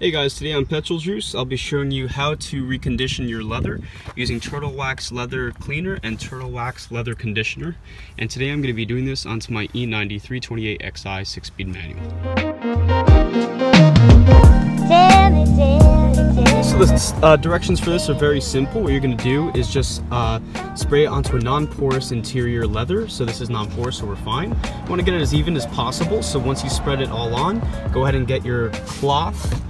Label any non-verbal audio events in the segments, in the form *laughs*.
Hey guys, today on Petrol Juice, I'll be showing you how to recondition your leather using Turtle Wax Leather Cleaner and Turtle Wax Leather Conditioner. And today I'm going to be doing this onto my E90 328xi 6-speed manual. So the uh, directions for this are very simple. What you're going to do is just uh, spray it onto a non-porous interior leather. So this is non-porous, so we're fine. You want to get it as even as possible. So once you spread it all on, go ahead and get your cloth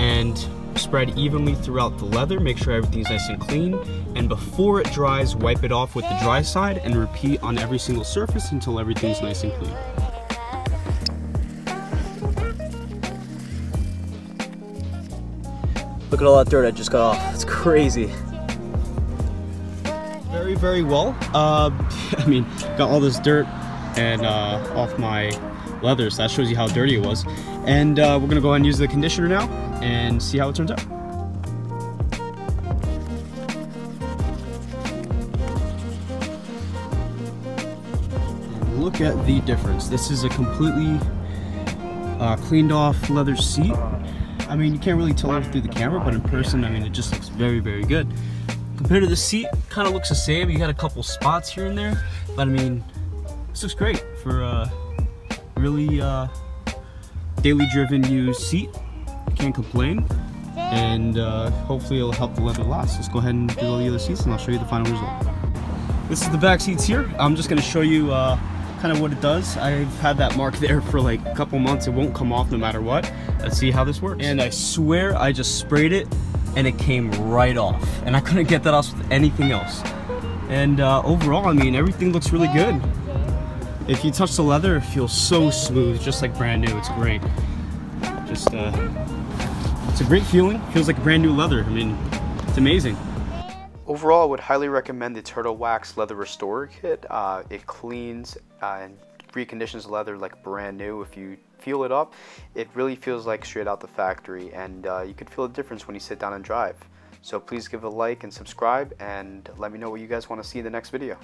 and spread evenly throughout the leather. Make sure everything's nice and clean. And before it dries, wipe it off with the dry side and repeat on every single surface until everything's nice and clean. Look at all that dirt I just got off. It's crazy. Very, very well. Uh, *laughs* I mean, got all this dirt and uh, off my leather, so that shows you how dirty it was. And uh, we're gonna go ahead and use the conditioner now and see how it turns out. Look at the difference. This is a completely uh, cleaned off leather seat. I mean, you can't really tell it through the camera, but in person, I mean, it just looks very, very good. Compared to the seat, kind of looks the same. You got a couple spots here and there, but I mean, this looks great for a really uh, daily driven used seat. Can't complain. And uh, hopefully it'll help the leather last. Let's go ahead and do all the other seats and I'll show you the final result. This is the back seats here. I'm just gonna show you uh, kind of what it does. I've had that mark *laughs* there for like a couple months. It won't come off no matter what. Let's see how this works. And I swear I just sprayed it and it came right off. And I couldn't get that off with anything else. And uh, overall, I mean, everything looks really good. If you touch the leather, it feels so smooth, just like brand new. It's great. Just, uh, it's a great feeling. Feels like brand new leather. I mean, it's amazing. Overall, I would highly recommend the Turtle Wax Leather Restorer Kit. Uh, it cleans uh, and reconditions leather like brand new. If you feel it up, it really feels like straight out the factory, and uh, you could feel the difference when you sit down and drive. So please give a like and subscribe, and let me know what you guys want to see in the next video.